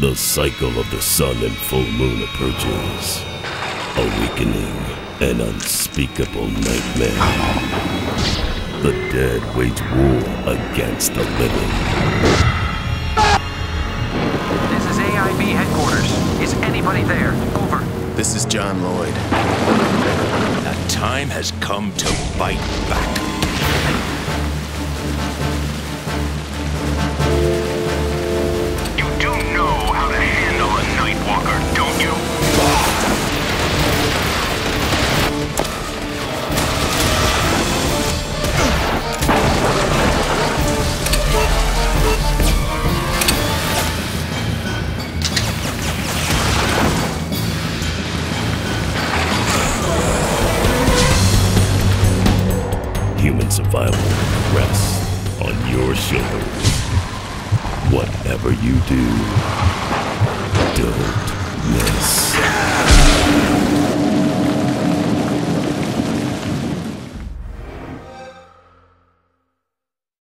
The cycle of the sun and full moon approaches. Awakening an unspeakable nightmare. The dead wage war against the living. This is AIB headquarters. Is anybody there? Over. This is John Lloyd. The time has come to bite back. Human survival rests on your shoulders. Whatever you do, don't miss.